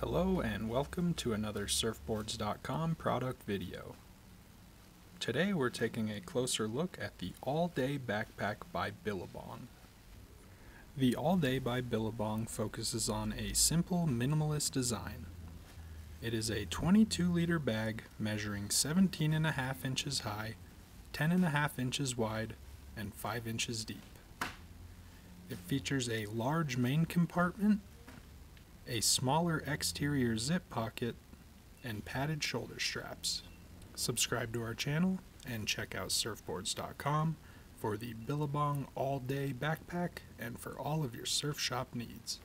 Hello and welcome to another Surfboards.com product video. Today we're taking a closer look at the All Day Backpack by Billabong. The All Day by Billabong focuses on a simple minimalist design. It is a 22 liter bag measuring 17.5 inches high, 10.5 inches wide, and 5 inches deep. It features a large main compartment, a smaller exterior zip pocket, and padded shoulder straps. Subscribe to our channel and check out surfboards.com for the Billabong all day backpack and for all of your surf shop needs.